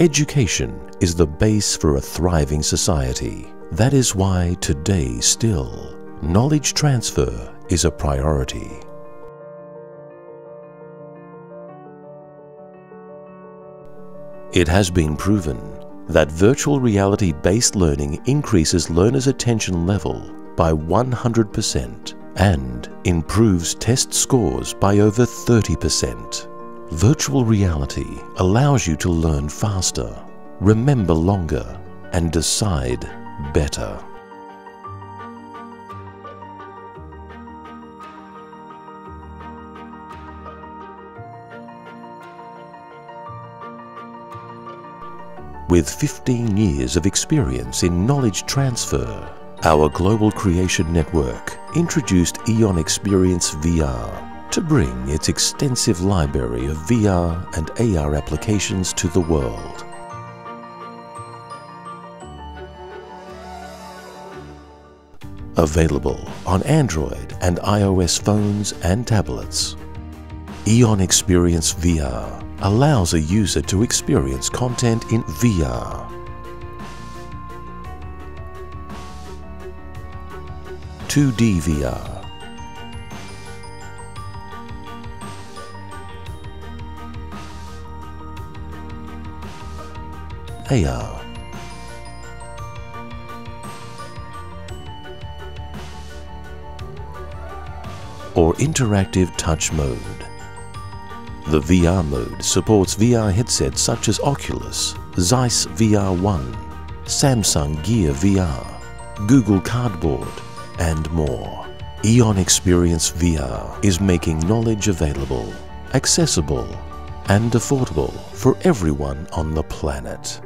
Education is the base for a thriving society. That is why today still, knowledge transfer is a priority. It has been proven that virtual reality based learning increases learners' attention level by 100% and improves test scores by over 30%. Virtual reality allows you to learn faster, remember longer, and decide better. With 15 years of experience in knowledge transfer, our Global Creation Network introduced Eon Experience VR to bring its extensive library of VR and AR applications to the world. Available on Android and iOS phones and tablets. Eon Experience VR allows a user to experience content in VR. Two D VR. AR. Or interactive touch mode. The VR mode supports VR headsets such as Oculus, Zeiss VR1, Samsung Gear VR, Google Cardboard, and more. Eon Experience VR is making knowledge available, accessible, and affordable for everyone on the planet.